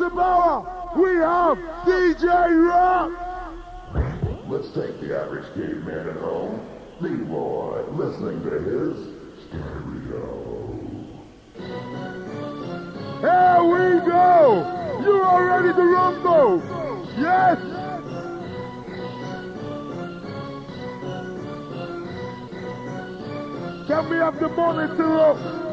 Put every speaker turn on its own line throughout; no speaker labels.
the power. We have DJ Rap.
Let's take the average caveman at home. Leroy, listening to his stereo.
Here we go. You are ready to rumble. Yes. Can we have the up?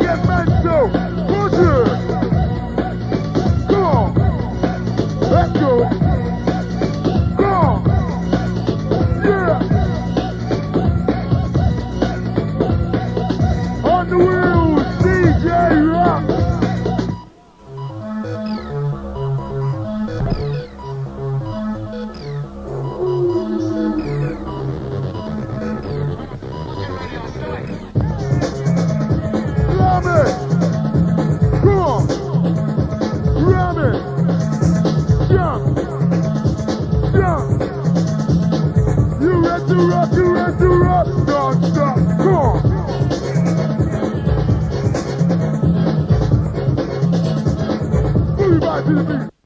It's time to rock, you ready rock, don't stop, come on. Move back to the beat.